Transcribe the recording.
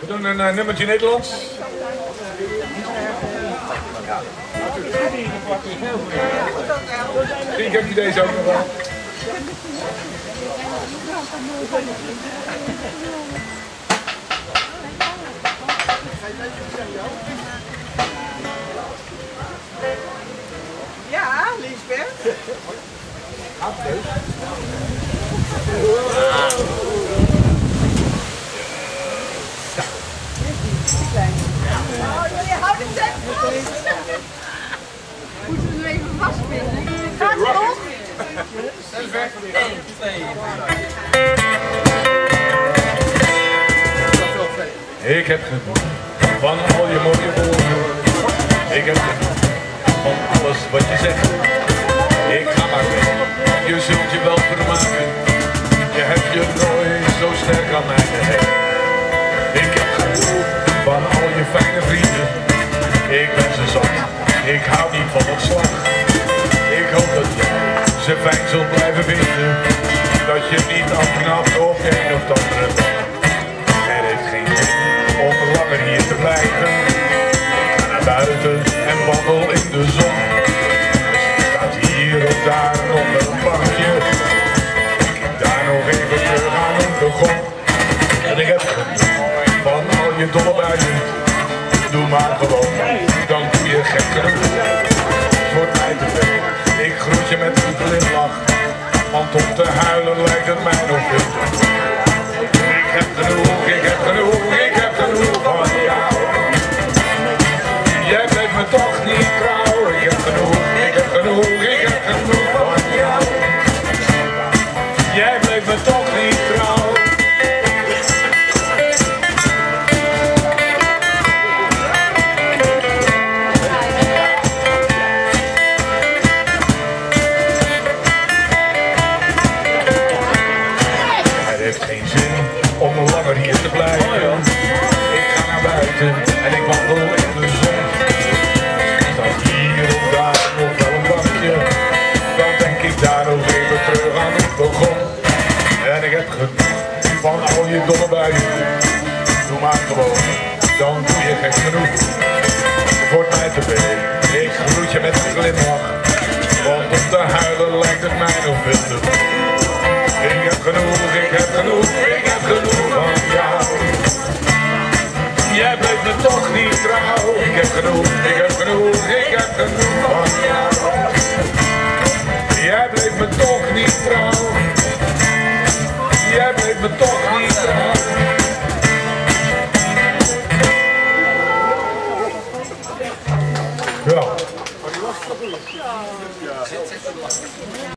We doen een uh, nummertje Nederlands. Ik heb je deze ook nog wel. Ja, Liesbeth. Moeten we er even vastbinden? Gaat het nog? Ik heb genoeg van al je mooie woorden. Ik heb genoeg van alles wat je zegt. Ik ben ze zat, ik hou niet van slag. Ik hoop dat jij ze fijn zult blijven vinden. Dat je niet afknapt op een of andere dag. Er heeft geen zin om langer hier te blijven. Ga naar buiten en wandel in de zon. Misschien staat hier of daar nog een bankje. Daar nog even terug aan het begon. En ik heb genoeg van al je dolle buien. Dan doe je gek. Het wordt mij te veel, ik groet je met een glimlach. Want Van al je domme buien. Doe maar gewoon, dan doe je gek genoeg. Het mij te veel, ik groet je met een glimlach. Want om te huilen lijkt het mij nog veel. Ik heb genoeg, ik heb genoeg, ik heb genoeg van jou. Jij bleef me toch niet trouw. Ik heb genoeg, ik heb genoeg, ik heb genoeg van jou. Jij bleef me